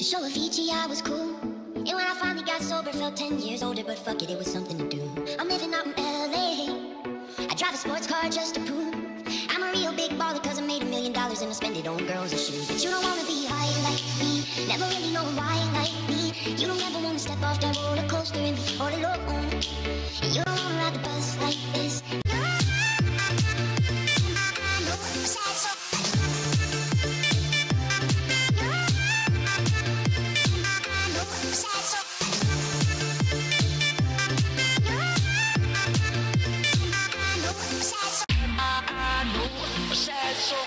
To show Avicii I was cool. And when I finally got sober, felt 10 years older, but fuck it, it was something to do. I'm living out in LA. I drive a sports car just to prove I'm a real big baller cause I made a million dollars and I spend it on girls and shoes. But you don't wanna be high like me, never really know why like me. You don't ever wanna step off that roller coaster and be all alone. Sad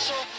so